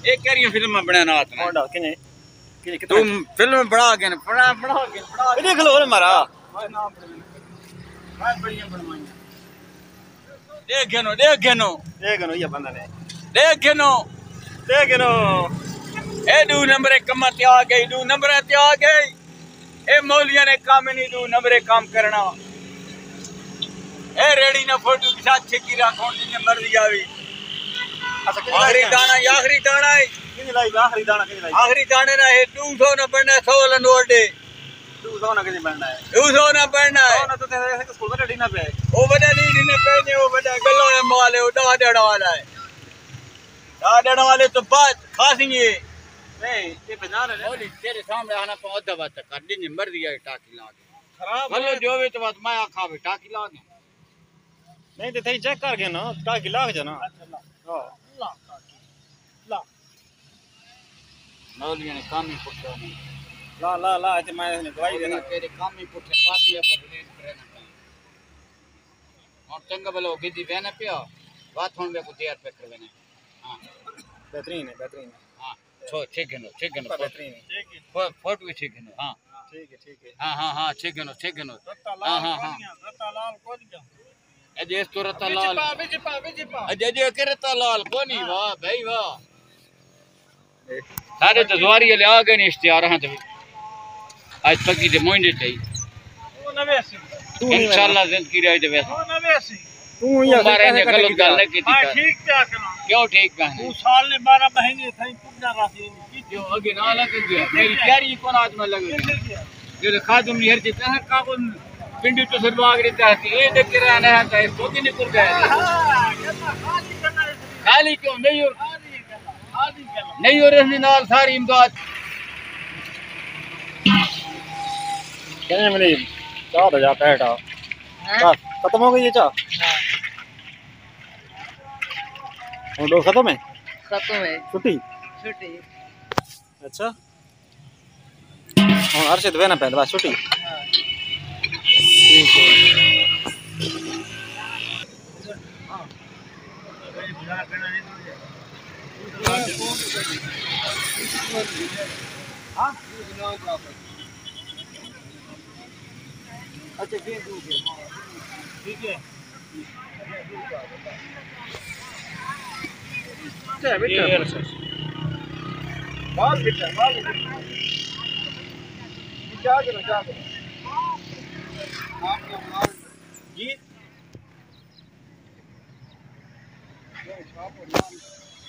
یہ کہہ رہی ہیں فلم بنا نہ آتا ہے کنے کنے کتنا تم بڑا گن بڑا بڑا بڑا یہ دیکھ لو مارا دیکھ گنو دیکھ گنو دیکھ گنو نے اے دو نمبر کم تے دو نمبر تے آ اے مولیاں نے کام نہیں دو نمبر کام کرنا اے ریڑی نہ فوٹو کے ساتھ چھکی رکھون جنے مرضی آوی آخری دانا ہے؟ آخری دانا ہے؟ آخری دانا دانے نہ ہے؟ دو سو نہ پڑھنا ہے سو لنور دے دو سو نہ کسی بڑھنا ہے؟ دو سو نہ پڑھنا ہے۔ تو تیسے سکول بڑھا ڈینا پہ ہے وہ بڑھا نہیں ڈینا پہ نہیں وہ بڑھا گلوں نے مالے وہ دا دیڑا والا ہے۔ دا دیڑا والے تو بات خاص خاصی ہے نہیں یہ پہنانا ہے تیرے سامنے آنا پہنچ دا بات کر دینے مر دیا ہے ٹاکی لا دے خراب جو بھی تو بات میں آکھا بھی ٹاکی لا دے نہیں تے چیک کر گئے نا ٹاکی لاگ جانا۔ اچھا، ہاں۔ مولوی نے کام ہی پٹھا نہیں لا لا لا تے میں نے گواہی دینا تیرے کام ہی پٹھے واسطے پر ریلیز کرے نہ ہاں چنگا بلو کی دی وینے پیا بات ہون دے کو دیر پہ کر وینے ہاں بہترین ہے بہترین ہے ہاں ٹھیک ہے نو ٹھیک ہے نو بہترین ہے ٹھیک ہے فوٹو بھی ٹھیک ہے نو ہاں ٹھیک ہے ٹھیک ہے ہاں ہاں ہاں ٹھیک ہے نو ٹھیک ہے نو رتا لال ہاں ہاں رتا لال کو جا اجے اس تو رتا لال وچ پا وچ پا اجے اجے کرے رتا لال کو نہیں واہ بھائی واہ سارے تو زواری لے آ گئے نے اشتہار ہاں تو آج پکی دے موئنڈے چاہیے انشاءاللہ زندگی رہے تو ویسا تو ہی ہمارے نے غلط گل نہیں کی ٹھیک کیا کرنا کیوں ٹھیک کہا تو سال نے 12 مہینے تھے پڑھنا راسی جو اگے نہ لگے میری کیری کون آج میں لگے جو خادم نے ہر جتا ہے کاغذ پنڈی تو سر باغ رہتا ہے یہ دیکھ رہا ہے تو اس کو بھی نکل گیا خالی کیوں نہیں ਨਹੀਂ ਹੋ ਰਹੀ ਨਾਲ ਸਾਰੀ ਇਮਦਾਦ ਕਿੰਨੇ ਮਿਲੇ 4000 ਪੈਟ ਆ ختم ہو گئی یہ چاہ؟ ہاں۔ اور لوگ ختم ہے ختم ہے چھٹی؟ چھٹی۔ اچھا۔ ہاں، اور ارشد بہنا پہلے بات چھٹی۔ ٹھیک ہے جی